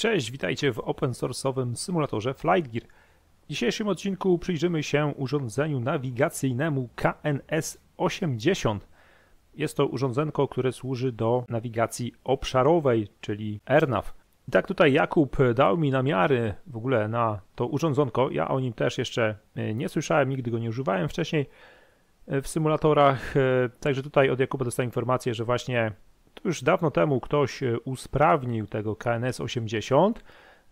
Cześć, witajcie w open source'owym symulatorze FlightGear. W dzisiejszym odcinku przyjrzymy się urządzeniu nawigacyjnemu KNS-80. Jest to urządzenko, które służy do nawigacji obszarowej, czyli AirNav. I tak tutaj Jakub dał mi namiary w ogóle na to urządzonko. Ja o nim też jeszcze e, nie słyszałem, nigdy go nie używałem wcześniej e, w symulatorach. E, także tutaj od Jakuba dostałem informację, że właśnie już dawno temu ktoś e, usprawnił tego KNS 80.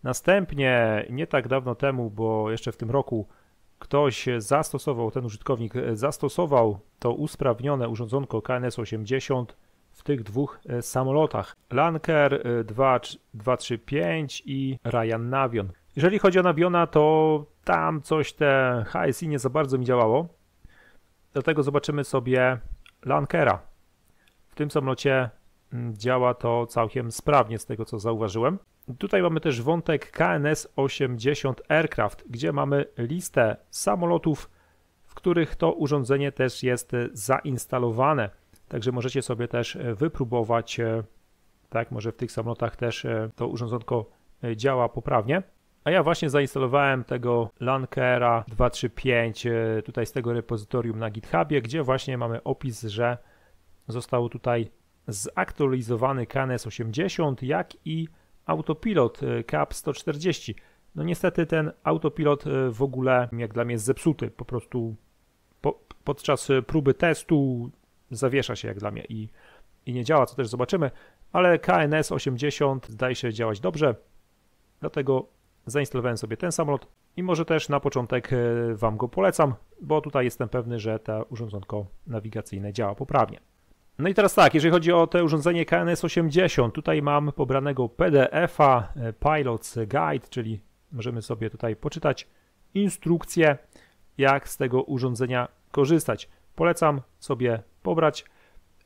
Następnie, nie tak dawno temu, bo jeszcze w tym roku, ktoś zastosował, ten użytkownik e, zastosował to usprawnione urządzonko KNS 80 w tych dwóch e, samolotach. Lanker 235 i Ryan Navion. Jeżeli chodzi o Naviona, to tam coś te HSI nie za bardzo mi działało. Dlatego zobaczymy sobie Lankera. W tym samolocie działa to całkiem sprawnie z tego co zauważyłem. Tutaj mamy też wątek KNS-80 Aircraft, gdzie mamy listę samolotów, w których to urządzenie też jest zainstalowane. Także możecie sobie też wypróbować, e, tak, może w tych samolotach też e, to urządzonko e, działa poprawnie. A ja właśnie zainstalowałem tego Lankera 235 tutaj z tego repozytorium na GitHubie, gdzie właśnie mamy opis, że zostało tutaj zaktualizowany KNS 80, jak i autopilot e, CAP 140. No niestety ten autopilot e, w ogóle jak dla mnie jest zepsuty. Po prostu po, podczas próby testu zawiesza się jak dla mnie i, i nie działa, co też zobaczymy, ale KNS 80 zdaje się działać dobrze, dlatego zainstalowałem sobie ten samolot i może też na początek e, Wam go polecam, bo tutaj jestem pewny, że to urządzonko nawigacyjne działa poprawnie. No i teraz tak, jeżeli chodzi o to urządzenie KNS-80, tutaj mam pobranego PDF-a e, Pilot's Guide, czyli możemy sobie tutaj poczytać instrukcję, jak z tego urządzenia korzystać. Polecam sobie pobrać.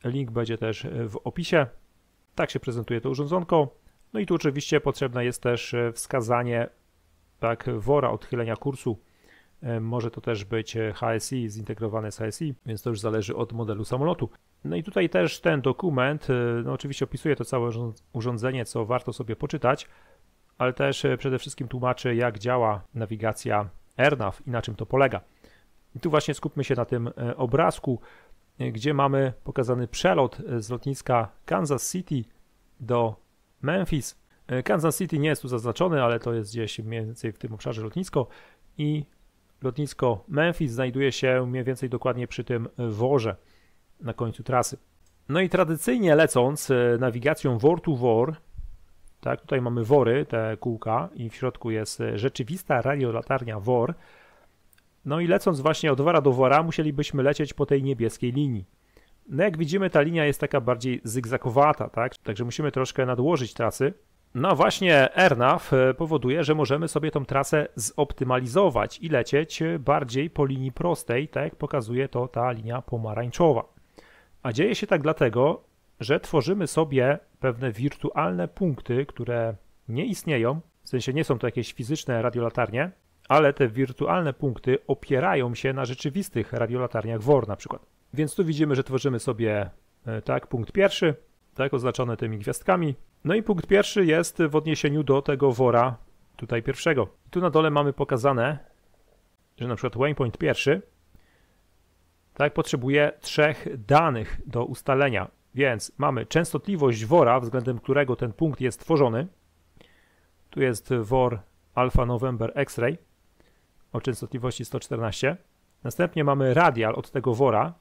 Link będzie też w opisie. Tak się prezentuje to urządzonko. No i tu oczywiście potrzebne jest też e, wskazanie tak, wora odchylenia kursu. E, może to też być HSI, zintegrowane z HSI, więc to już zależy od modelu samolotu. No i tutaj też ten dokument, y, no oczywiście opisuje to całe urządzenie, co warto sobie poczytać, ale też y, przede wszystkim tłumaczy, jak działa nawigacja AirNav i na czym to polega. I tu właśnie skupmy się na tym y, obrazku, gdzie mamy pokazany przelot z lotniska Kansas City do Memphis. Kansas City nie jest tu zaznaczony, ale to jest gdzieś mniej więcej w tym obszarze lotnisko i lotnisko Memphis znajduje się mniej więcej dokładnie przy tym worze na końcu trasy. No i tradycyjnie lecąc e, nawigacją WOR to WOR, tak, tutaj mamy wory, te kółka i w środku jest e, rzeczywista radiolatarnia WOR. No i lecąc właśnie od wora do wora musielibyśmy lecieć po tej niebieskiej linii. No jak widzimy ta linia jest taka bardziej zygzakowata, tak, także musimy troszkę nadłożyć trasy. No właśnie AirNav e, powoduje, że możemy sobie tą trasę zoptymalizować i lecieć bardziej po linii prostej, tak jak pokazuje to ta linia pomarańczowa. A dzieje się tak dlatego, że tworzymy sobie pewne wirtualne punkty, które nie istnieją, w sensie nie są to jakieś fizyczne radiolatarnie, ale te wirtualne punkty opierają się na rzeczywistych radiolatarniach WOR na przykład. Więc tu widzimy, że tworzymy sobie e, tak punkt pierwszy, tak oznaczony tymi gwiazdkami. No i punkt pierwszy jest w odniesieniu do tego wora tutaj pierwszego. tu na dole mamy pokazane, że na przykład waypoint pierwszy tak, potrzebuje trzech danych do ustalenia. Więc mamy częstotliwość wora, względem którego ten punkt jest tworzony. Tu jest wor Alpha November X-ray o częstotliwości 114. Następnie mamy radial od tego wora.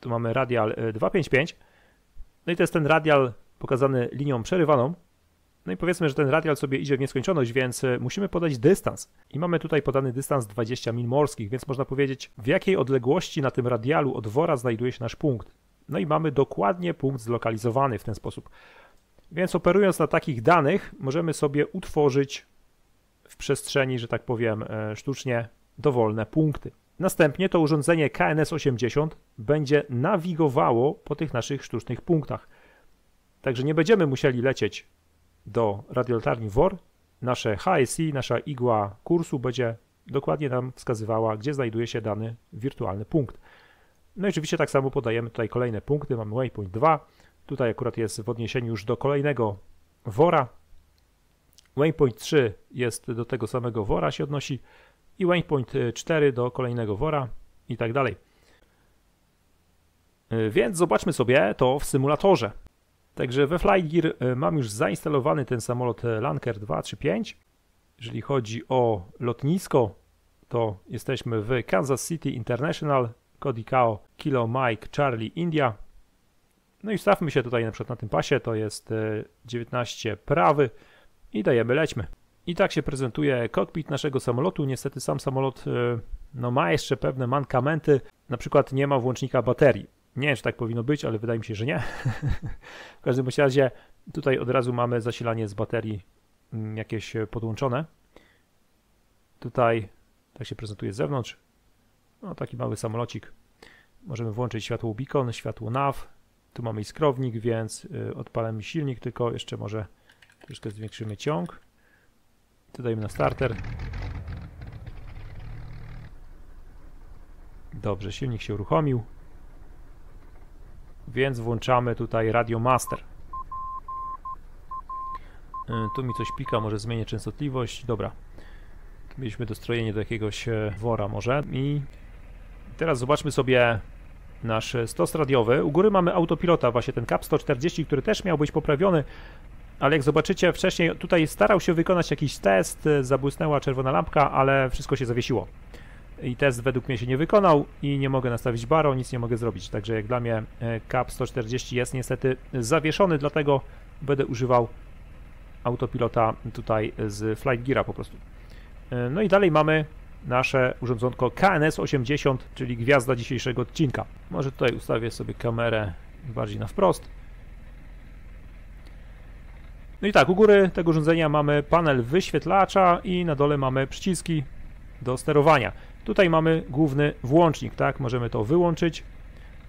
Tu mamy radial 255. E, no i to jest ten radial pokazany linią przerywaną. No i powiedzmy, że ten radial sobie idzie w nieskończoność, więc e, musimy podać dystans. I mamy tutaj podany dystans 20 mil morskich, więc można powiedzieć, w jakiej odległości na tym radialu od wora znajduje się nasz punkt. No i mamy dokładnie punkt zlokalizowany w ten sposób. Więc operując na takich danych, możemy sobie utworzyć w przestrzeni, że tak powiem, e, sztucznie dowolne punkty. Następnie to urządzenie KNS-80 będzie nawigowało po tych naszych sztucznych punktach. Także nie będziemy musieli lecieć do radiolatarni WOR, nasze HSI, nasza igła kursu będzie dokładnie nam wskazywała, gdzie znajduje się dany wirtualny punkt. No i oczywiście tak samo podajemy tutaj kolejne punkty. Mamy waypoint 2. Tutaj akurat jest w odniesieniu już do kolejnego wora. Waypoint 3 jest do tego samego wora się odnosi i waypoint 4 do kolejnego wora i tak dalej. Więc zobaczmy sobie to w symulatorze. Także we FlyGear mam już zainstalowany ten samolot Lanker 235. Jeżeli chodzi o lotnisko, to jesteśmy w Kansas City International, kod ICAO Kilo Mike Charlie India. No i stawmy się tutaj na przykład na tym pasie, to jest 19 e, prawy i dajemy lećmy. I tak się prezentuje kokpit naszego samolotu. Niestety sam samolot e, no, ma jeszcze pewne mankamenty, na przykład nie ma włącznika baterii. Nie wiem, czy tak powinno być, ale wydaje mi się, że nie. w każdym razie tutaj od razu mamy zasilanie z baterii mm, jakieś e, podłączone. Tutaj tak się prezentuje z zewnątrz. No, taki mały samolocik. Możemy włączyć światło beacon, światło nav. Tu mamy iskrownik, więc y, odpalamy silnik, tylko jeszcze może troszkę zwiększymy ciąg. Tu dajemy na starter. Dobrze, silnik się uruchomił. Więc włączamy tutaj Radio Master. Y, tu mi coś pika, może zmienię częstotliwość. Dobra, Mieliśmy dostrojenie do jakiegoś e, wora może i teraz zobaczmy sobie nasz stos radiowy. U góry mamy autopilota, właśnie ten CAP 140, który też miał być poprawiony, ale jak zobaczycie wcześniej tutaj starał się wykonać jakiś test, e, zabłysnęła czerwona lampka, ale wszystko się zawiesiło. I test według mnie się nie wykonał i nie mogę nastawić baro, nic nie mogę zrobić. Także jak dla mnie e, CAP 140 jest niestety zawieszony, dlatego będę używał autopilota tutaj z Flight Geara po prostu. E, no i dalej mamy nasze urządzonko KNS-80, czyli gwiazda dzisiejszego odcinka. Może tutaj ustawię sobie kamerę bardziej na wprost. No i tak, u góry tego urządzenia mamy panel wyświetlacza i na dole mamy przyciski do sterowania. Tutaj mamy główny włącznik, tak? Możemy to wyłączyć.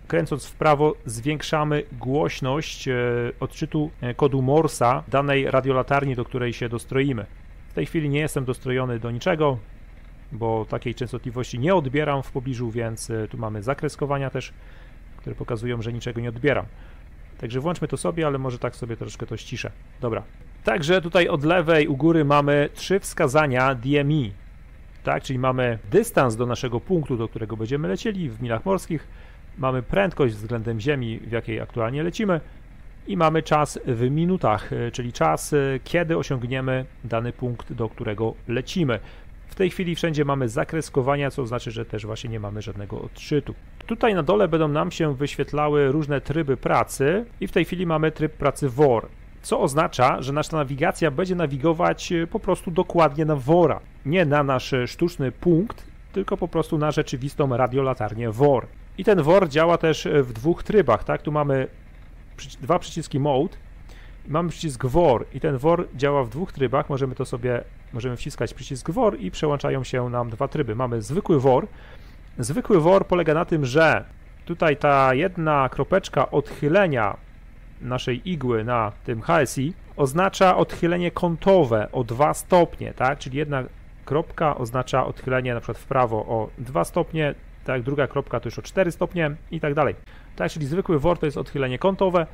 Kręcąc w prawo zwiększamy głośność e, odczytu e, kodu Morsa danej radiolatarni, do której się dostroimy. W tej chwili nie jestem dostrojony do niczego, bo takiej częstotliwości nie odbieram w pobliżu, więc e, tu mamy zakreskowania też, które pokazują, że niczego nie odbieram. Także włączmy to sobie, ale może tak sobie troszkę to ściszę. Dobra. Także tutaj od lewej u góry mamy trzy wskazania DMI. Tak, czyli mamy dystans do naszego punktu, do którego będziemy lecieli w milach morskich. Mamy prędkość względem Ziemi, w jakiej aktualnie lecimy i mamy czas w minutach, e, czyli czas, e, kiedy osiągniemy dany punkt, do którego lecimy. W tej chwili wszędzie mamy zakreskowania, co oznacza, że też właśnie nie mamy żadnego odczytu. Tutaj na dole będą nam się wyświetlały różne tryby pracy i w tej chwili mamy tryb pracy WOR, co oznacza, że nasza nawigacja będzie nawigować e, po prostu dokładnie na WORa, nie na nasz sztuczny punkt, tylko po prostu na rzeczywistą radiolatarnię WOR. I ten WOR działa też w dwóch trybach, tak? Tu mamy dwa przyciski Mode mamy przycisk WOR i ten WOR działa w dwóch trybach. Możemy to sobie, możemy wciskać przycisk WOR i przełączają się nam dwa tryby. Mamy zwykły WOR. Zwykły WOR polega na tym, że tutaj ta jedna kropeczka odchylenia naszej igły na tym HSI oznacza odchylenie kątowe o 2 stopnie, tak? Czyli jedna kropka oznacza odchylenie na przykład w prawo o 2 stopnie, tak, druga kropka to już o 4 stopnie i tak dalej. Tak, czyli zwykły WOR to jest odchylenie kątowe,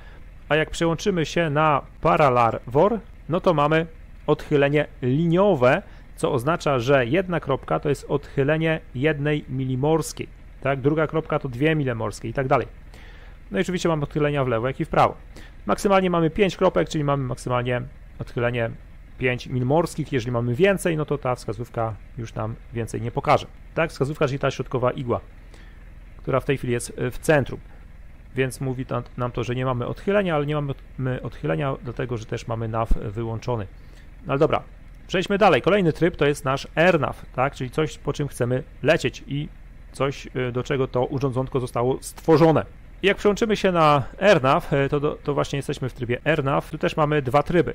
a jak przełączymy się na paralar WOR, no to mamy odchylenie liniowe, co oznacza, że jedna kropka to jest odchylenie jednej milimorskiej, tak, druga kropka to dwie milimorskie i tak dalej. No i oczywiście mamy odchylenia w lewo, jak i w prawo. Maksymalnie mamy 5 kropek, czyli mamy maksymalnie odchylenie 5 milmorskich. Jeżeli mamy więcej, no to ta wskazówka już nam więcej nie pokaże. Tak, wskazówka, czyli ta środkowa igła, która w tej chwili jest w centrum więc mówi nam to, że nie mamy odchylenia, ale nie mamy odchylenia, dlatego że też mamy NAV wyłączony. No ale dobra, przejdźmy dalej. Kolejny tryb to jest nasz AirNav, tak? czyli coś, po czym chcemy lecieć i coś, y, do czego to urządzonko zostało stworzone. Jak przełączymy się na AirNav, y, to, to właśnie jesteśmy w trybie AirNav. Tu też mamy dwa tryby.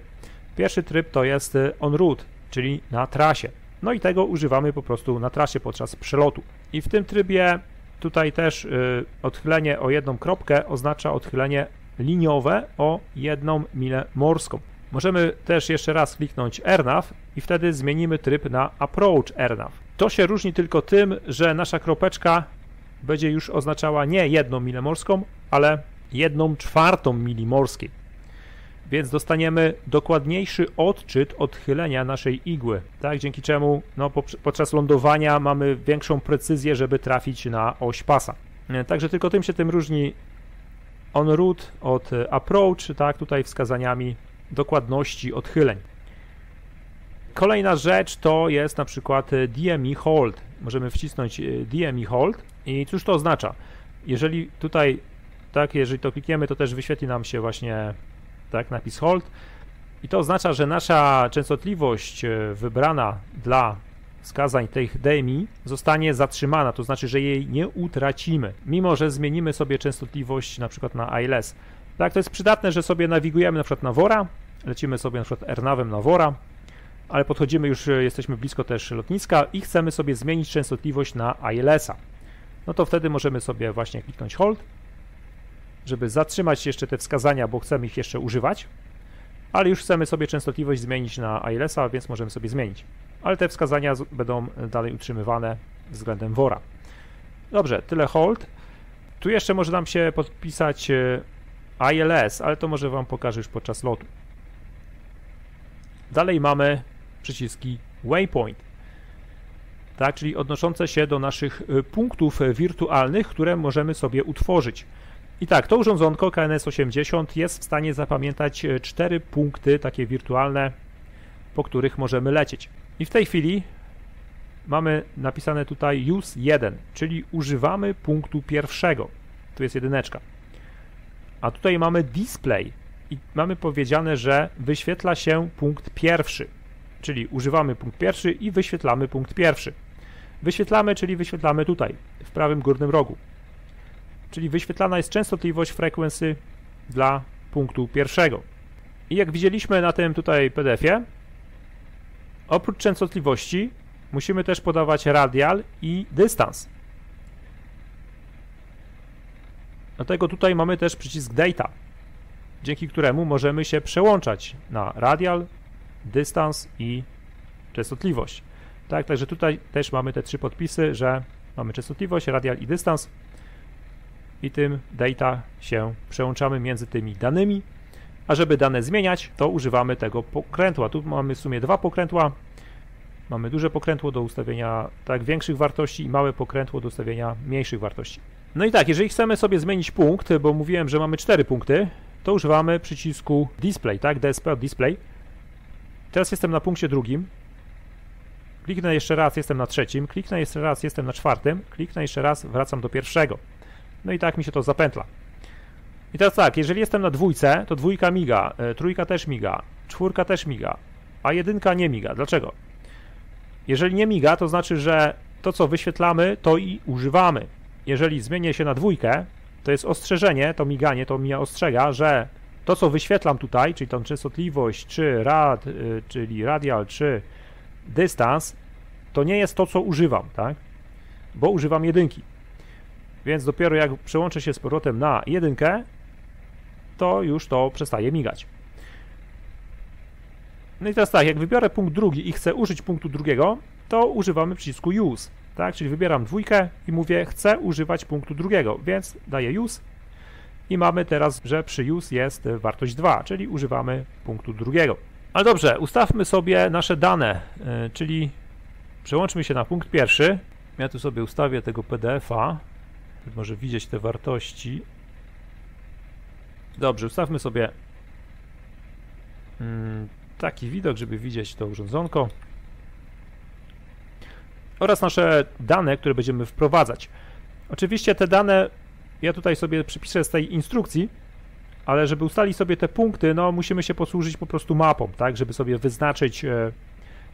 Pierwszy tryb to jest y, on route, czyli na trasie. No i tego używamy po prostu na trasie podczas przelotu. I w tym trybie Tutaj też y, odchylenie o jedną kropkę oznacza odchylenie liniowe o jedną milę morską. Możemy też jeszcze raz kliknąć AirNav i wtedy zmienimy tryb na Approach AirNav. To się różni tylko tym, że nasza kropeczka będzie już oznaczała nie jedną milę morską, ale jedną czwartą mili morskiej. więc dostaniemy dokładniejszy odczyt odchylenia naszej igły, tak, dzięki czemu no, podczas lądowania mamy większą precyzję, żeby trafić na oś pasa. E, także tylko tym się tym różni on route od approach, tak, tutaj wskazaniami dokładności odchyleń. Kolejna rzecz to jest na przykład DME hold. Możemy wcisnąć DME hold i cóż to oznacza? Jeżeli tutaj, tak, jeżeli to klikniemy, to też wyświetli nam się właśnie tak, napis hold i to oznacza, że nasza częstotliwość e, wybrana dla wskazań tych DMI zostanie zatrzymana, to znaczy, że jej nie utracimy, mimo że zmienimy sobie częstotliwość na przykład na ILS. Tak, to jest przydatne, że sobie nawigujemy na przykład na Wora, lecimy sobie na przykład AirNavem na Wora, ale podchodzimy już, e, jesteśmy blisko też lotniska i chcemy sobie zmienić częstotliwość na ILS-a. No to wtedy możemy sobie właśnie kliknąć Hold, żeby zatrzymać jeszcze te wskazania, bo chcemy ich jeszcze używać, ale już chcemy sobie częstotliwość zmienić na ILS-a, więc możemy sobie zmienić. Ale te wskazania będą dalej utrzymywane względem Wora. Dobrze, tyle Hold. Tu jeszcze może nam się podpisać e, ILS, ale to może Wam pokażę już podczas lotu. Dalej mamy przyciski Waypoint, tak, czyli odnoszące się do naszych y, punktów wirtualnych, które możemy sobie utworzyć. I tak, to urządzonko KNS-80 jest w stanie zapamiętać y, cztery punkty takie wirtualne, po których możemy lecieć. I w tej chwili mamy napisane tutaj use 1, czyli używamy punktu pierwszego. Tu jest jedyneczka. A tutaj mamy display, i mamy powiedziane, że wyświetla się punkt pierwszy, czyli używamy punkt pierwszy i wyświetlamy punkt pierwszy. Wyświetlamy, czyli wyświetlamy tutaj, w prawym górnym rogu. Czyli wyświetlana jest częstotliwość frequency dla punktu pierwszego. I jak widzieliśmy na tym tutaj PDF-ie, oprócz częstotliwości musimy też podawać radial i dystans. Dlatego tutaj mamy też przycisk Data dzięki któremu możemy się przełączać na radial, dystans i częstotliwość. Tak, także tutaj też mamy te trzy podpisy, że mamy częstotliwość, radial i dystans i tym data się przełączamy między tymi danymi, a żeby dane zmieniać, to używamy tego pokrętła. Tu mamy w sumie dwa pokrętła. Mamy duże pokrętło do ustawienia tak większych wartości i małe pokrętło do ustawienia mniejszych wartości. No i tak, jeżeli chcemy sobie zmienić punkt, bo mówiłem, że mamy cztery punkty, to używamy przycisku Display, tak? DSP Display. Teraz jestem na punkcie drugim. Kliknę jeszcze raz, jestem na trzecim. Kliknę jeszcze raz, jestem na czwartym. Kliknę jeszcze raz, wracam do pierwszego. No i tak mi się to zapętla. I teraz tak, jeżeli jestem na dwójce, to dwójka miga, e, trójka też miga, czwórka też miga, a jedynka nie miga. Dlaczego? Jeżeli nie miga, to znaczy, że to co wyświetlamy, to i używamy. Jeżeli zmienię się na dwójkę, to jest ostrzeżenie, to miganie, to mnie ostrzega, że to, co wyświetlam tutaj, czyli tą częstotliwość, czy rad, y, czyli radial, czy dystans, to nie jest to, co używam, tak? Bo używam jedynki. Więc dopiero jak przełączę się z powrotem na jedynkę, to już to przestaje migać. No i teraz tak, jak wybiorę punkt drugi i chcę użyć punktu drugiego, to używamy przycisku use tak? Czyli wybieram dwójkę i mówię, chcę używać punktu drugiego, więc daję use i mamy teraz, że przy use jest wartość 2, czyli używamy punktu drugiego. Ale dobrze, ustawmy sobie nasze dane, e, czyli przełączmy się na punkt pierwszy. Ja tu sobie ustawię tego PDF-a, może widzieć te wartości. Dobrze, ustawmy sobie mm, taki widok, żeby widzieć to urządzonko oraz nasze dane, które będziemy wprowadzać. Oczywiście te dane ja tutaj sobie przypiszę z tej instrukcji, ale żeby ustalić sobie te punkty, no musimy się posłużyć po prostu mapą, tak, żeby sobie wyznaczyć e,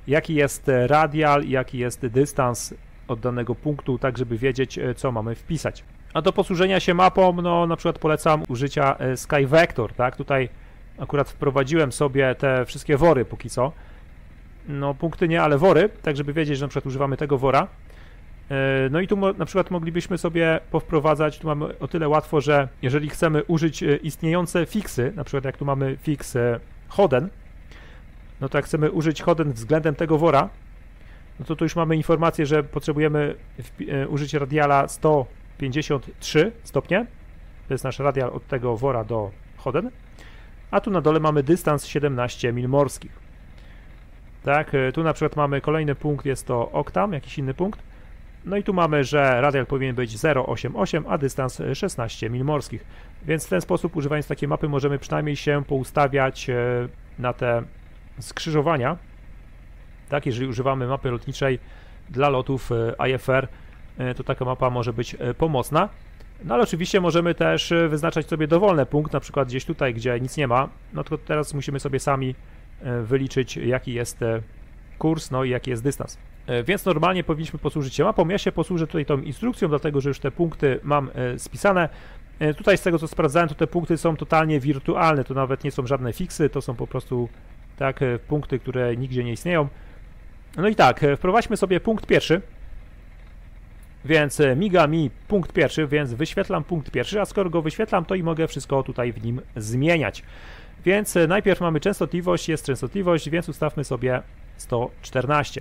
jaki jest radial, jaki jest dystans od danego punktu, tak żeby wiedzieć e, co mamy wpisać. A do posłużenia się mapą, no na przykład polecam użycia e, SkyVector, tak, tutaj akurat wprowadziłem sobie te wszystkie wory póki co, no punkty nie, ale wory, tak żeby wiedzieć, że na przykład używamy tego wora. E, no i tu na przykład moglibyśmy sobie powprowadzać, tu mamy o tyle łatwo, że jeżeli chcemy użyć e, istniejące fixy, na przykład jak tu mamy fix e, Hoden, no to jak chcemy użyć Hoden względem tego wora, no to tu już mamy informację, że potrzebujemy użyć radiala 153 stopnie, to jest nasz radial od tego wora do Hoden, a tu na dole mamy dystans 17 mil morskich. Tak, tu na przykład mamy kolejny punkt, jest to Oktam, jakiś inny punkt. No i tu mamy, że radial powinien być 0,88, a dystans 16 mil morskich. Więc w ten sposób, używając takiej mapy, możemy przynajmniej się poustawiać e, na te skrzyżowania. Tak, jeżeli używamy mapy lotniczej dla lotów e, IFR, to taka mapa może być pomocna. No ale oczywiście możemy też wyznaczać sobie dowolny punkt, na przykład gdzieś tutaj, gdzie nic nie ma. No to teraz musimy sobie sami E, wyliczyć, jaki jest e, kurs, no i jaki jest dystans. E, więc normalnie powinniśmy posłużyć się mapą. Ja się posłużę tutaj tą instrukcją, dlatego że już te punkty mam spisane. Tutaj z tego co sprawdzałem, to te punkty są totalnie wirtualne, to nawet nie są żadne fiksy, to są po prostu tak punkty, które nigdzie nie istnieją. No i tak, wprowadźmy sobie punkt pierwszy. Więc miga mi punkt pierwszy, więc wyświetlam punkt pierwszy, a skoro go wyświetlam, to i mogę wszystko tutaj w nim zmieniać. Więc e, najpierw mamy częstotliwość, jest częstotliwość, więc ustawmy sobie 114.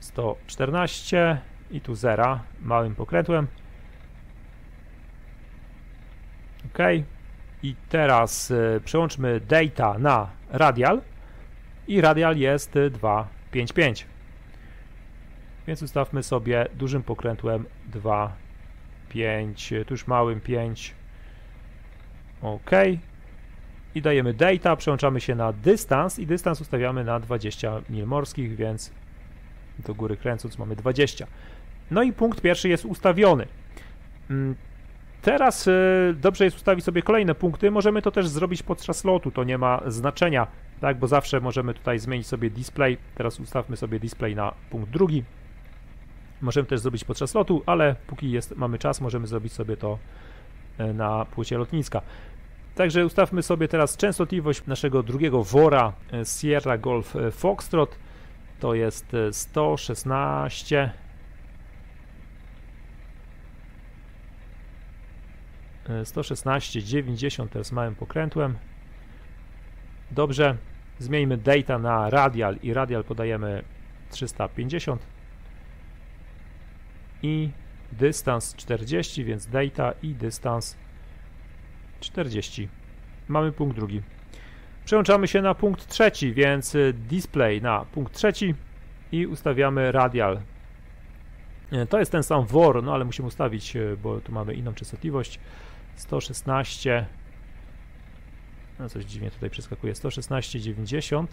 114 i tu zera małym pokrętłem. OK. I teraz y, przełączmy data na radial i radial jest 255. Więc ustawmy sobie dużym pokrętłem 2, 5, tu już małym 5. OK i dajemy data, przełączamy się na dystans i dystans ustawiamy na 20 mil morskich, więc do góry kręcąc mamy 20. No i punkt pierwszy jest ustawiony. Mm, teraz y, dobrze jest ustawić sobie kolejne punkty. Możemy to też zrobić podczas lotu, to nie ma znaczenia, tak, bo zawsze możemy tutaj zmienić sobie display. Teraz ustawmy sobie display na punkt drugi. Możemy też zrobić podczas lotu, ale póki jest, mamy czas, możemy zrobić sobie to y, na płycie lotniska. Także ustawmy sobie teraz częstotliwość naszego drugiego wora e, Sierra Golf e, Foxtrot. To jest 116 116 90 teraz małym pokrętłem. Dobrze, zmieńmy data na radial i radial podajemy 350 i dystans 40, więc data i dystans 40. Mamy punkt drugi. Przełączamy się na punkt trzeci, więc y, display na punkt trzeci i ustawiamy radial. E, to jest ten sam WOR, no ale musimy ustawić, y, bo tu mamy inną częstotliwość. 116 no coś dziwnie tutaj przeskakuje 116,90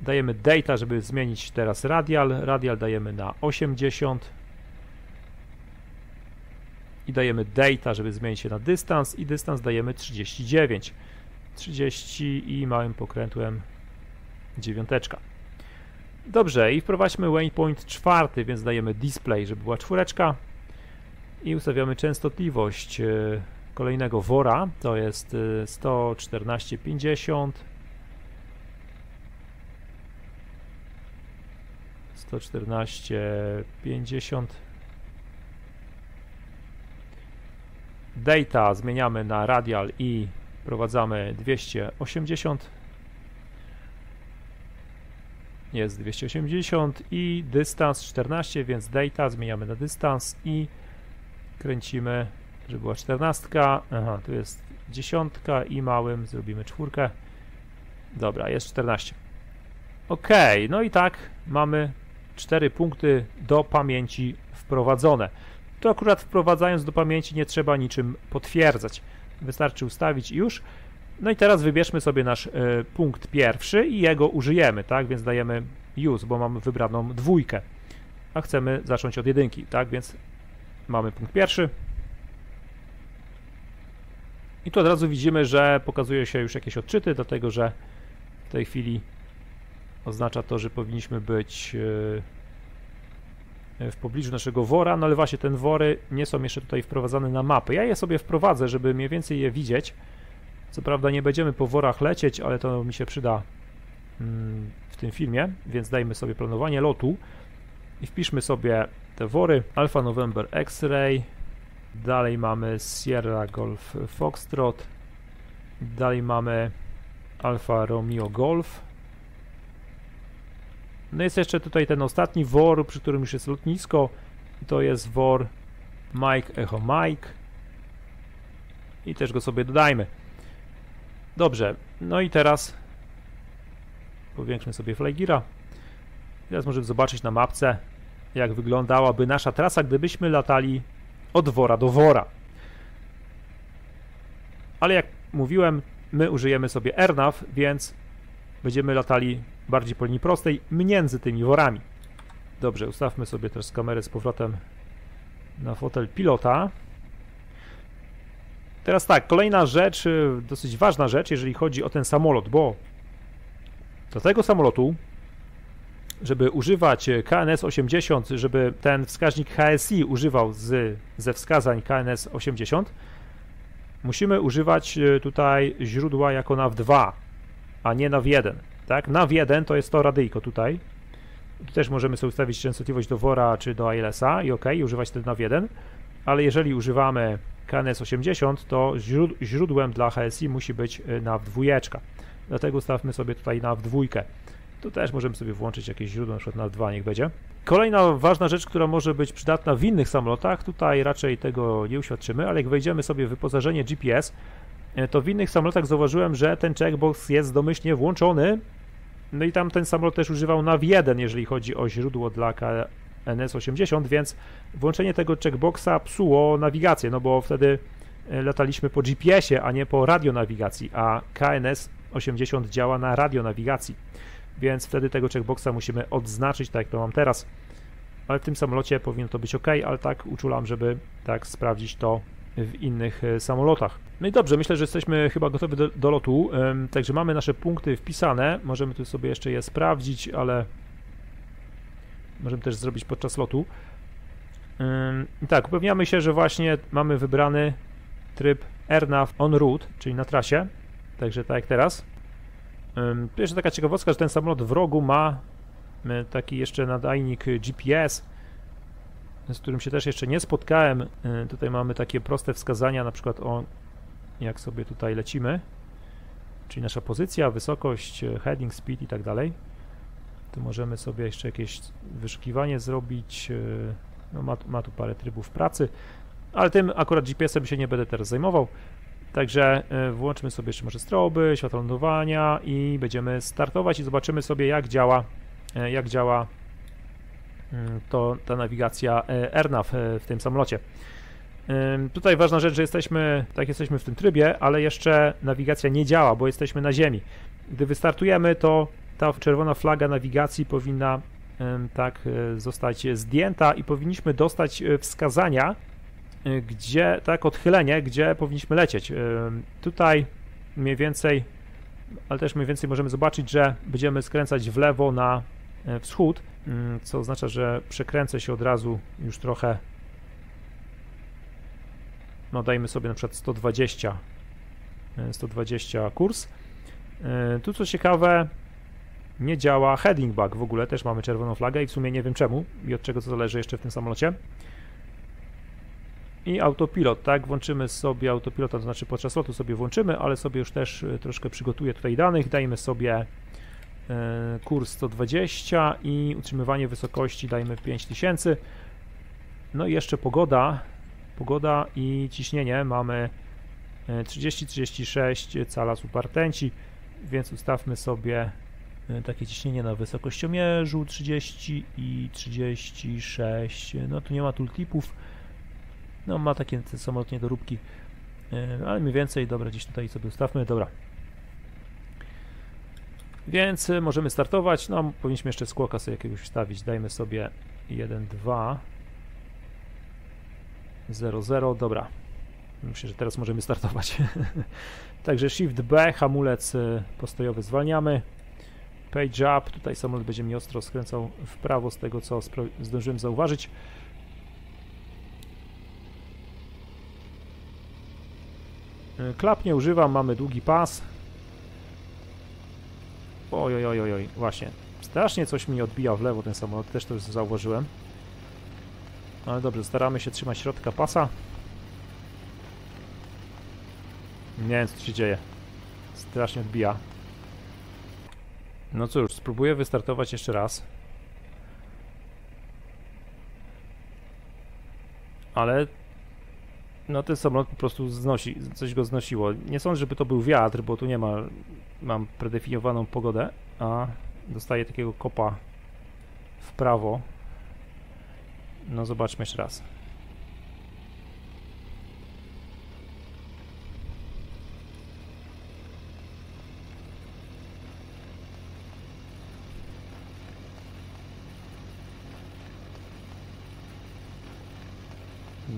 dajemy data, żeby zmienić teraz radial radial dajemy na 80 i dajemy data, żeby zmienić się na dystans i dystans dajemy 39. 30 i małym pokrętłem dziewiąteczka. Dobrze, i wprowadźmy waypoint czwarty, więc dajemy display, żeby była czwóreczka. I ustawiamy częstotliwość e, kolejnego wora, to jest 114,50 114,50 data zmieniamy na radial i wprowadzamy 280 jest 280 i dystans 14, więc data zmieniamy na dystans i kręcimy, żeby była 14. Aha, tu jest dziesiątka i małym zrobimy czwórkę. Dobra, jest 14. Ok, no i tak mamy 4 punkty do pamięci wprowadzone to akurat wprowadzając do pamięci nie trzeba niczym potwierdzać. Wystarczy ustawić już. No i teraz wybierzmy sobie nasz y, punkt pierwszy i jego użyjemy, tak? Więc dajemy use, bo mamy wybraną dwójkę, a chcemy zacząć od jedynki, tak? Więc mamy punkt pierwszy. I tu od razu widzimy, że pokazuje się już jakieś odczyty, dlatego że w tej chwili oznacza to, że powinniśmy być y, w pobliżu naszego wora, no ale właśnie ten wory nie są jeszcze tutaj wprowadzane na mapę. Ja je sobie wprowadzę, żeby mniej więcej je widzieć. Co prawda nie będziemy po worach lecieć, ale to mi się przyda mm, w tym filmie, więc dajmy sobie planowanie lotu i wpiszmy sobie te wory Alpha November X-Ray, dalej mamy Sierra Golf Foxtrot, dalej mamy Alfa Romeo Golf, no jest jeszcze tutaj ten ostatni wor, przy którym już jest lotnisko. To jest wor Mike Echo Mike. I też go sobie dodajmy. Dobrze, no i teraz powiększmy sobie Flygira. Teraz możemy zobaczyć na mapce, jak wyglądałaby nasza trasa, gdybyśmy latali od wora do wora. Ale jak mówiłem, my użyjemy sobie AirNav, więc będziemy latali bardziej po linii prostej między tymi worami. Dobrze, ustawmy sobie teraz kamerę z powrotem na fotel pilota. Teraz tak, kolejna rzecz, y, dosyć ważna rzecz, jeżeli chodzi o ten samolot, bo do tego samolotu, żeby używać KNS-80, żeby ten wskaźnik HSI używał z, ze wskazań KNS-80, musimy używać y, tutaj źródła jako NAV2, a nie NAV1. Tak? NAV1 to jest to radyjko tutaj. Tu też możemy sobie ustawić częstotliwość do WORA czy do ILS-a i OK, używać wtedy NAV1, ale jeżeli używamy KNS-80, to źródłem dla HSI musi być y, NAV2. Dlatego ustawmy sobie tutaj NAV2. Tu też możemy sobie włączyć jakieś źródło, na przykład NAV2 niech będzie. Kolejna ważna rzecz, która może być przydatna w innych samolotach, tutaj raczej tego nie uświadczymy, ale jak wejdziemy sobie w wyposażenie GPS, to w innych samolotach zauważyłem, że ten checkbox jest domyślnie włączony. No i tam ten samolot też używał NAV1, jeżeli chodzi o źródło dla NS80, więc włączenie tego checkboxa psuło nawigację, no bo wtedy e, lataliśmy po GPS-ie, a nie po radionawigacji, a KNS80 działa na radionawigacji, więc wtedy tego checkboxa musimy odznaczyć, tak jak to mam teraz. Ale w tym samolocie powinno to być ok, ale tak uczulam, żeby tak sprawdzić to w innych e, samolotach. No i dobrze, myślę, że jesteśmy chyba gotowi do, do lotu, także mamy nasze punkty wpisane, możemy tu sobie jeszcze je sprawdzić, ale możemy też zrobić podczas lotu. Tak, upewniamy się, że właśnie mamy wybrany tryb AirNav on route, czyli na trasie, także tak jak teraz. Jeszcze taka ciekawostka, że ten samolot w rogu ma taki jeszcze nadajnik GPS, z którym się też jeszcze nie spotkałem. Tutaj mamy takie proste wskazania, na przykład o jak sobie tutaj lecimy, czyli nasza pozycja, wysokość, heading, speed i tak dalej. Tu możemy sobie jeszcze jakieś wyszukiwanie zrobić. E, no ma, ma tu parę trybów pracy, ale tym akurat GPS-em się nie będę teraz zajmował. Także e, włączmy sobie jeszcze może stroby, światło lądowania i będziemy startować i zobaczymy sobie jak działa, e, jak działa to, ta nawigacja AirNav w tym samolocie. Tutaj ważna rzecz, że jesteśmy, tak jesteśmy w tym trybie, ale jeszcze nawigacja nie działa, bo jesteśmy na ziemi. Gdy wystartujemy, to ta czerwona flaga nawigacji powinna tak e, zostać zdjęta i powinniśmy dostać e, wskazania, e, gdzie, tak, odchylenie, gdzie powinniśmy lecieć. Tutaj mniej więcej, ale też mniej więcej możemy zobaczyć, że będziemy skręcać w lewo na wschód, mm, co oznacza, że przekręcę się od razu już trochę, no dajmy sobie na przykład 120, 120 kurs. Tu co ciekawe, nie działa heading bug w ogóle, też mamy czerwoną flagę i w sumie nie wiem czemu i od czego to zależy jeszcze w tym samolocie. I autopilot, tak, włączymy sobie autopilota, to znaczy podczas lotu sobie włączymy, ale sobie już też e, troszkę przygotuję tutaj danych, dajmy sobie e, kurs 120 i utrzymywanie wysokości dajmy 5000. No i jeszcze pogoda, pogoda i ciśnienie. Mamy 30-36 e, cala supertenci, więc ustawmy sobie E, takie ciśnienie na wysokościomierzu 30 i 36, no tu nie ma tooltipów, no ma takie samotnie doróbki, e, ale mniej więcej, dobra, gdzieś tutaj sobie ustawmy, dobra. Więc e, możemy startować, no powinniśmy jeszcze skłoka sobie jakiegoś wstawić, dajmy sobie 1, 2, 0, 0, dobra. Myślę, że teraz możemy startować. Także Shift B, hamulec postojowy zwalniamy. Page up, tutaj samolot będzie mi ostro skręcał w prawo z tego, co zdążyłem zauważyć. E, klap nie używam, mamy długi pas. Oj, oj, oj, oj, właśnie. Strasznie coś mi odbija w lewo ten samolot, też to już zauważyłem. Ale dobrze, staramy się trzymać środka pasa. Nie wiem, co się dzieje. Strasznie odbija. No cóż, spróbuję wystartować jeszcze raz. Ale No ten samolot po prostu znosi, coś go znosiło. Nie sądzę, żeby to był wiatr, bo tu nie ma, mam predefiniowaną pogodę, a dostaję takiego kopa w prawo. No zobaczmy jeszcze raz.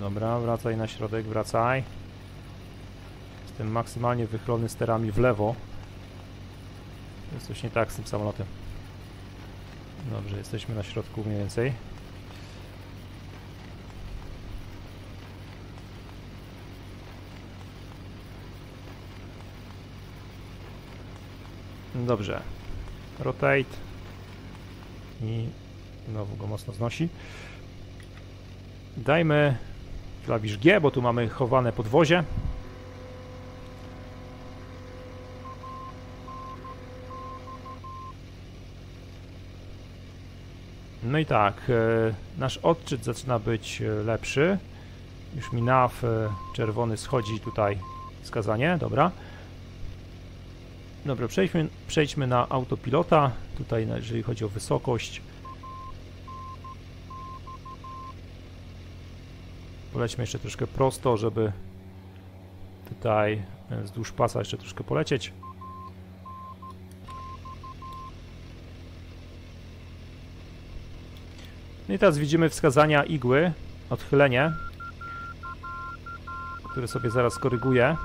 Dobra, wracaj na środek, wracaj. Jestem maksymalnie wychylony sterami w lewo. Jest coś nie tak z tym samolotem. Dobrze, jesteśmy na środku mniej więcej. Dobrze. Rotate. I znowu go mocno znosi. Dajmy klawisz G, bo tu mamy chowane podwozie. No i tak, e, nasz odczyt zaczyna być e, lepszy. Już mi NAW e, czerwony schodzi tutaj wskazanie, dobra. Dobra, przejdźmy, przejdźmy na autopilota. Tutaj, jeżeli chodzi o wysokość, Polećmy jeszcze troszkę prosto, żeby tutaj e, wzdłuż pasa jeszcze troszkę polecieć. No i teraz widzimy wskazania igły, odchylenie, które sobie zaraz koryguję.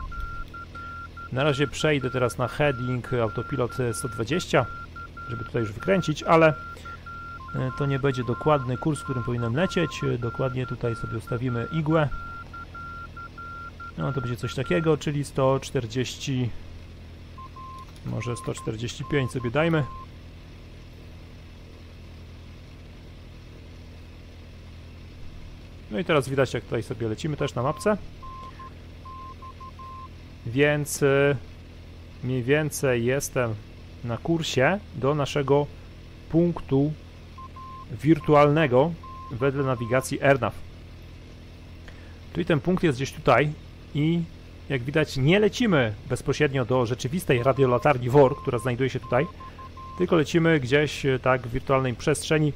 Na razie przejdę teraz na heading autopilot 120, żeby tutaj już wykręcić, ale to nie będzie dokładny kurs, którym powinienem lecieć. E, dokładnie tutaj sobie ustawimy igłę. No to będzie coś takiego, czyli 140, może 145 sobie dajmy. No i teraz widać, jak tutaj sobie lecimy też na mapce. Więc e, mniej więcej jestem na kursie do naszego punktu wirtualnego wedle nawigacji AirNav. Czyli ten punkt jest gdzieś tutaj i jak widać nie lecimy bezpośrednio do rzeczywistej radiolatarni WOR, która znajduje się tutaj, tylko lecimy gdzieś e, tak w wirtualnej przestrzeni.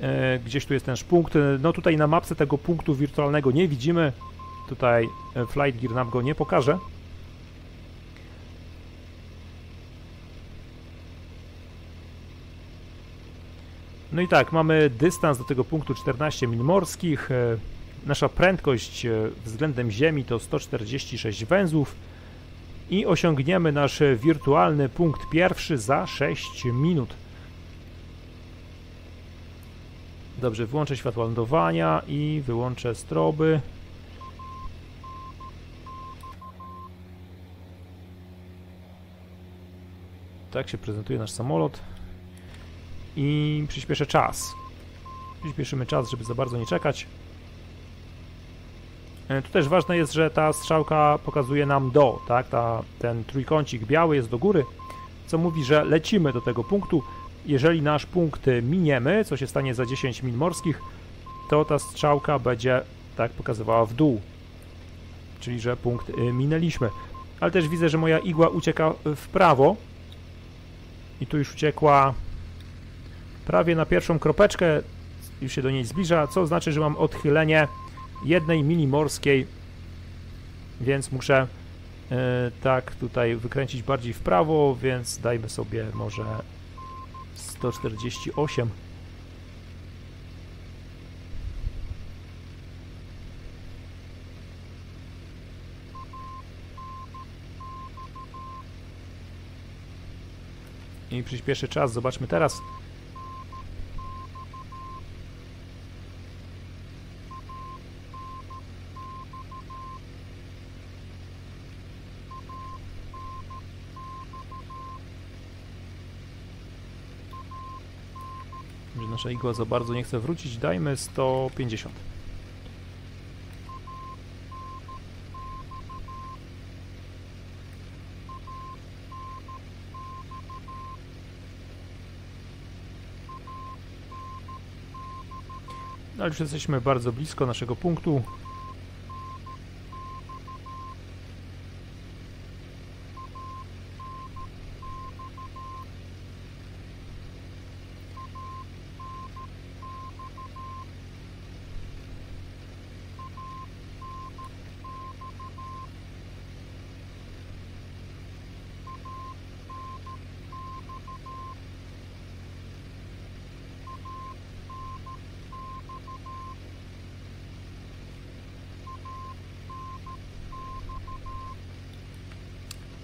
E, gdzieś tu jest ten punkt. No tutaj na mapce tego punktu wirtualnego nie widzimy. Tutaj e, Flight Gear nam go nie pokaże. No i tak, mamy dystans do tego punktu 14 mil morskich. E, nasza prędkość e, względem Ziemi to 146 węzłów i osiągniemy nasz wirtualny punkt pierwszy za 6 minut. Dobrze, wyłączę światło lądowania i wyłączę stroby. Tak się prezentuje nasz samolot i przyspieszę czas. Przyspieszymy czas, żeby za bardzo nie czekać. E, tu też ważne jest, że ta strzałka pokazuje nam do, tak? Ta, ten trójkącik biały jest do góry, co mówi, że lecimy do tego punktu. Jeżeli nasz punkt miniemy, co się stanie za 10 mil morskich, to ta strzałka będzie tak pokazywała w dół. Czyli, że punkt y, minęliśmy. Ale też widzę, że moja igła ucieka w prawo. I tu już uciekła prawie na pierwszą kropeczkę, już się do niej zbliża, co znaczy, że mam odchylenie jednej mili morskiej, więc muszę yy, tak tutaj wykręcić bardziej w prawo, więc dajmy sobie może 148 i przyspieszy czas. Zobaczmy teraz. Nasza igła za bardzo nie chce wrócić. Dajmy 150. No już jesteśmy bardzo blisko naszego punktu.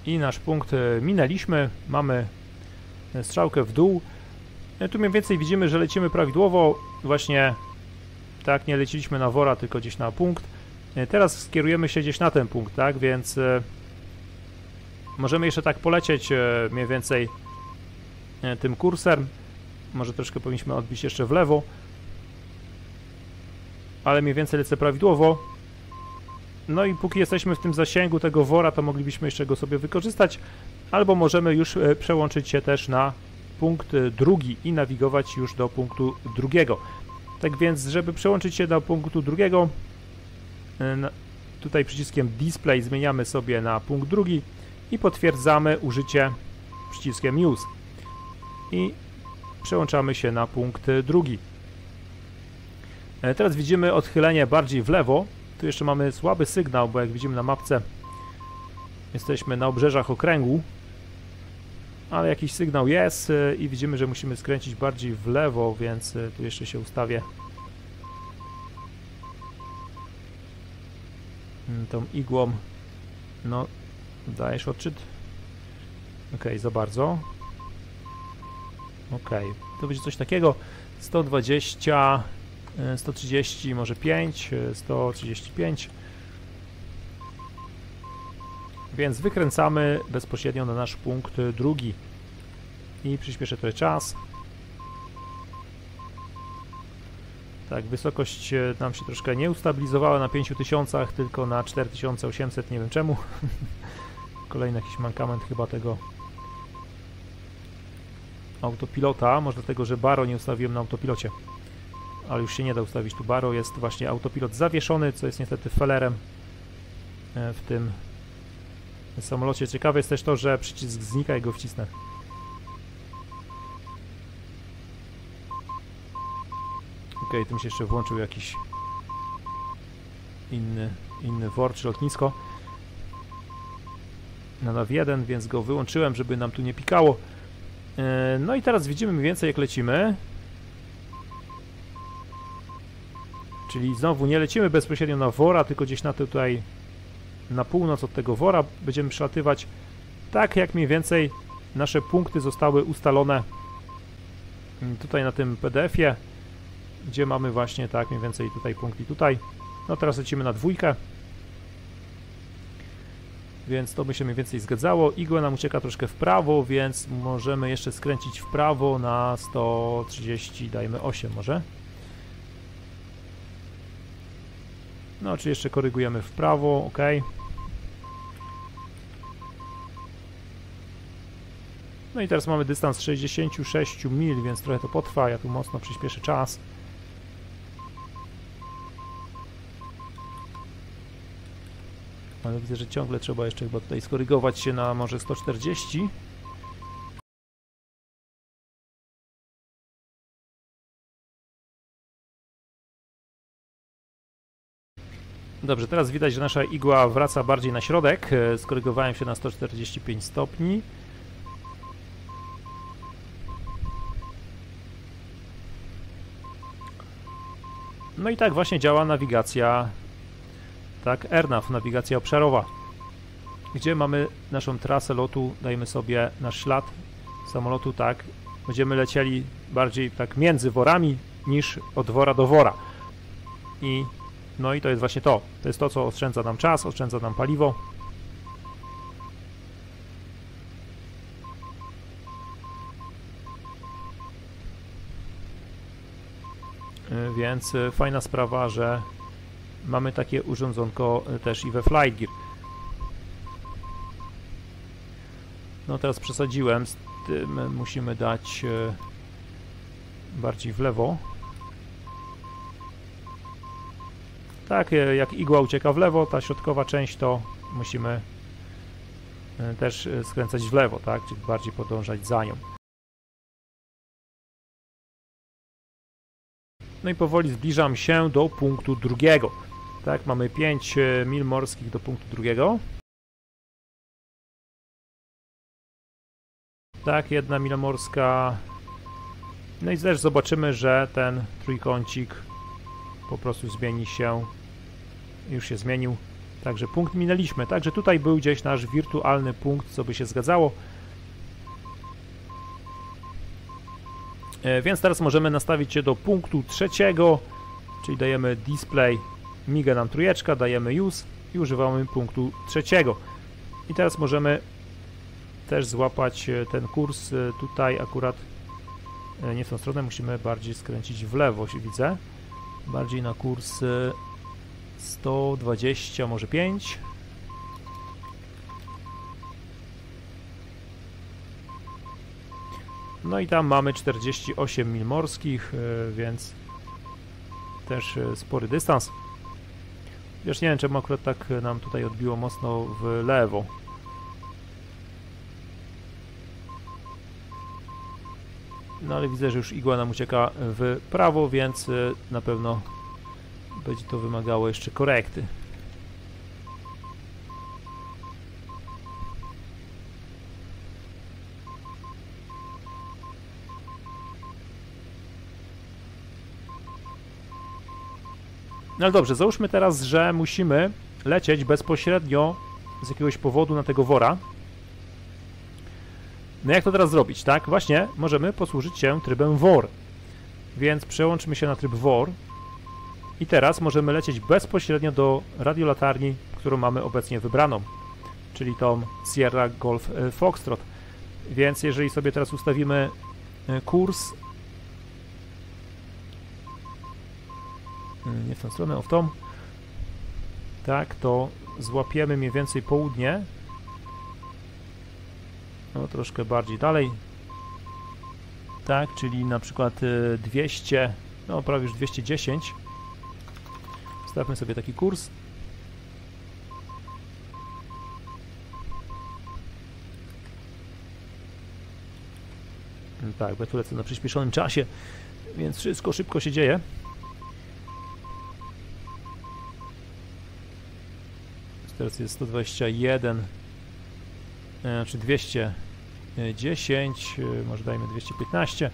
I nasz punkt e, minęliśmy. Mamy strzałkę w dół. E, tu mniej więcej widzimy, że lecimy prawidłowo. Właśnie tak, nie leciliśmy na wora, tylko gdzieś na punkt. E, teraz skierujemy się gdzieś na ten punkt, tak, więc możemy jeszcze tak polecieć mniej więcej tym kursem. Może troszkę powinniśmy odbić jeszcze w lewo. Ale mniej więcej lecę prawidłowo. No i póki jesteśmy w tym zasięgu tego wora, to moglibyśmy jeszcze go sobie wykorzystać, albo możemy już e, przełączyć się też na punkt e, drugi i nawigować już do punktu drugiego. Tak więc, żeby przełączyć się do punktu drugiego, e, tutaj przyciskiem Display zmieniamy sobie na punkt drugi i potwierdzamy użycie przyciskiem Use. I przełączamy się na punkt drugi. Teraz widzimy odchylenie bardziej w lewo, tu jeszcze mamy słaby sygnał, bo jak widzimy na mapce jesteśmy na obrzeżach okręgu, ale jakiś sygnał jest y, i widzimy, że musimy skręcić bardziej w lewo, więc y, tu jeszcze się ustawię mm, tą igłą. No, dajesz odczyt? Ok, za bardzo. Ok, to będzie coś takiego. 120 130, może 5, 135. Więc wykręcamy bezpośrednio na nasz punkt drugi. I przyspieszę trochę czas. Tak, wysokość e, nam się troszkę nie ustabilizowała na 5000, tylko na 4800, nie wiem czemu. Kolejny jakiś mankament chyba tego autopilota, może dlatego, że baro nie ustawiłem na autopilocie ale już się nie da ustawić tu baro, jest właśnie autopilot zawieszony, co jest niestety felerem e, w tym samolocie. Ciekawe jest też to, że przycisk znika i go wcisnę. Ok, tym się jeszcze włączył jakiś inny, inny WOR czy lotnisko na NAV 1, więc go wyłączyłem, żeby nam tu nie pikało. E, no i teraz widzimy mniej więcej jak lecimy. Czyli znowu nie lecimy bezpośrednio na wora, tylko gdzieś na tutaj na północ od tego wora będziemy przelatywać tak jak mniej więcej nasze punkty zostały ustalone tutaj na tym PDF-ie, gdzie mamy właśnie tak mniej więcej tutaj punkt i tutaj. No teraz lecimy na dwójkę. Więc to by się mniej więcej zgadzało. Igła nam ucieka troszkę w prawo, więc możemy jeszcze skręcić w prawo na 130, dajmy 8 może. No, czy jeszcze korygujemy w prawo, ok. No i teraz mamy dystans 66 mil, więc trochę to potrwa, ja tu mocno przyspieszę czas. Ale widzę, że ciągle trzeba jeszcze chyba tutaj skorygować się na może 140. Dobrze, teraz widać, że nasza igła wraca bardziej na środek. E, skorygowałem się na 145 stopni. No i tak właśnie działa nawigacja, tak, AirNav, nawigacja obszarowa, gdzie mamy naszą trasę lotu, dajemy sobie nasz ślad samolotu, tak, będziemy lecieli bardziej tak między worami niż od wora do wora. I no i to jest właśnie to. To jest to, co oszczędza nam czas, oszczędza nam paliwo. E, więc e, fajna sprawa, że mamy takie urządzonko e, też i we FlightGear. No teraz przesadziłem, z tym musimy dać bardziej w lewo. Tak, e, jak igła ucieka w lewo, ta środkowa część to musimy e, też e, skręcać w lewo, tak, czyli bardziej podążać za nią. No i powoli zbliżam się do punktu drugiego. Tak, mamy 5 mil morskich do punktu drugiego. Tak, jedna mila morska. No i też zobaczymy, że ten trójkącik po prostu zmieni się, już się zmienił Także punkt minęliśmy. Także tutaj był gdzieś nasz wirtualny punkt, co by się zgadzało. E, więc teraz możemy nastawić się do punktu trzeciego, czyli dajemy display, miga nam trójeczka, dajemy use i używamy punktu trzeciego. I teraz możemy też złapać e, ten kurs e, tutaj akurat nie w tą stronę, musimy bardziej skręcić w lewo, widzę. Bardziej na kurs 120, może 5. No i tam mamy 48 mil morskich, e, więc też e, spory dystans. Wiesz, nie wiem czemu akurat tak nam tutaj odbiło mocno w lewo. No ale widzę, że już igła nam ucieka w prawo, więc e, na pewno będzie to wymagało jeszcze korekty. No dobrze, załóżmy teraz, że musimy lecieć bezpośrednio z jakiegoś powodu na tego wora. No jak to teraz zrobić, tak? Właśnie możemy posłużyć się trybem WOR. Więc przełączmy się na tryb WOR i teraz możemy lecieć bezpośrednio do radiolatarni, którą mamy obecnie wybraną, czyli tą Sierra Golf e, Foxtrot. Więc jeżeli sobie teraz ustawimy e, kurs e, nie w tą stronę, o w tą tak, to złapiemy mniej więcej południe no troszkę bardziej dalej tak, czyli na przykład 200 no prawie już 210 Stawmy sobie taki kurs. Tak, bo tu lecę na przyspieszonym czasie, więc wszystko szybko się dzieje. Teraz jest 121, czy 210, może dajmy 215.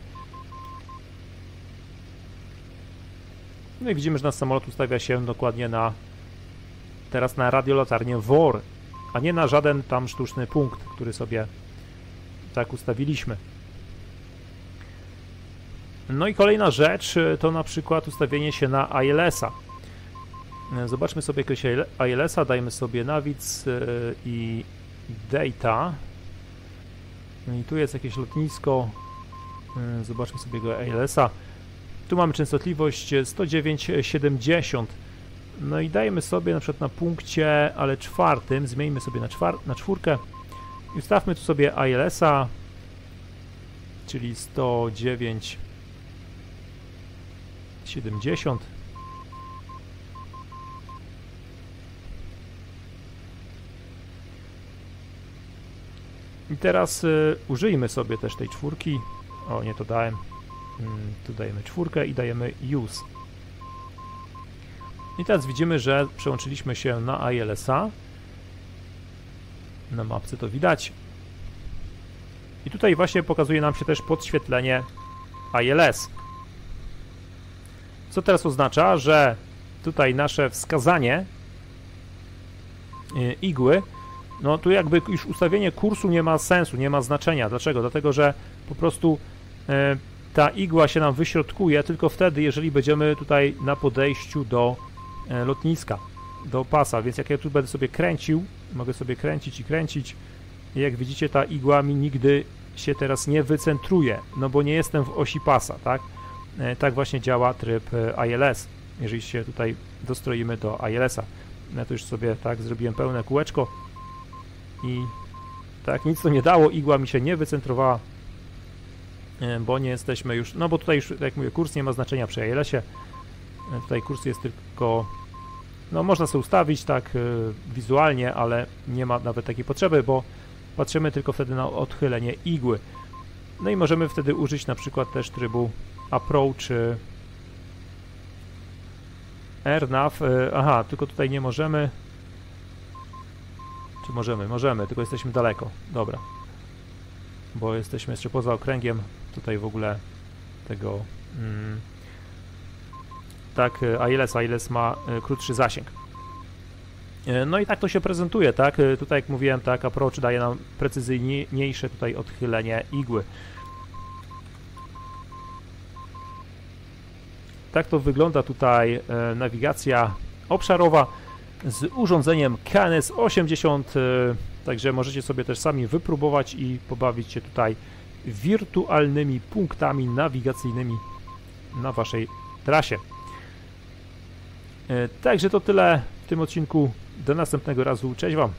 No i widzimy, że nasz samolot ustawia się dokładnie na teraz na radiolatarnię WOR, a nie na żaden tam sztuczny punkt, który sobie tak ustawiliśmy. No i kolejna rzecz to na przykład ustawienie się na ILS-a. Zobaczmy sobie jakiegoś ILS-a, dajmy sobie nawic e, i data. No i tu jest jakieś lotnisko. E, zobaczmy sobie jego ILS-a. Tu mamy częstotliwość 109,70. No i dajemy sobie na przykład na punkcie, ale czwartym, zmieńmy sobie na, czwar na czwórkę i ustawmy tu sobie ILS-a, czyli 109,70. I teraz y, użyjmy sobie też tej czwórki. O, nie to dałem. Mm, tu dajemy czwórkę i dajemy use. I teraz widzimy, że przełączyliśmy się na ILS-a. Na mapce to widać. I tutaj właśnie pokazuje nam się też podświetlenie ILS. Co teraz oznacza, że tutaj nasze wskazanie y, igły, no tu jakby już ustawienie kursu nie ma sensu, nie ma znaczenia. Dlaczego? Dlatego, że po prostu y, ta igła się nam wyśrodkuje tylko wtedy, jeżeli będziemy tutaj na podejściu do e, lotniska, do pasa, więc jak ja tu będę sobie kręcił, mogę sobie kręcić i kręcić i jak widzicie ta igła mi nigdy się teraz nie wycentruje, no bo nie jestem w osi pasa, tak? E, tak właśnie działa tryb e, ILS, jeżeli się tutaj dostroimy do ILS-a. Ja to już sobie tak zrobiłem pełne kółeczko i tak nic to nie dało, igła mi się nie wycentrowała, E, bo nie jesteśmy już, no bo tutaj już, jak mówię, kurs nie ma znaczenia przy ILS-ie, e, tutaj kurs jest tylko, no można sobie ustawić tak e, wizualnie, ale nie ma nawet takiej potrzeby, bo patrzymy tylko wtedy na odchylenie igły. No i możemy wtedy użyć na przykład też trybu approach AirNav, aha, tylko tutaj nie możemy, możemy? Możemy, tylko jesteśmy daleko, dobra, bo jesteśmy jeszcze poza okręgiem tutaj w ogóle tego mm, tak, ILS, ILS ma e, krótszy zasięg. E, No i tak to się prezentuje, tak? Tutaj jak mówiłem, tak, approach daje nam precyzyjniejsze tutaj odchylenie igły. Tak to wygląda tutaj nawigacja obszarowa z urządzeniem KNS 80, e, także możecie sobie też sami wypróbować i pobawić się tutaj wirtualnymi punktami nawigacyjnymi na waszej trasie. E, Także to tyle w tym odcinku. Do następnego razu. Cześć Wam.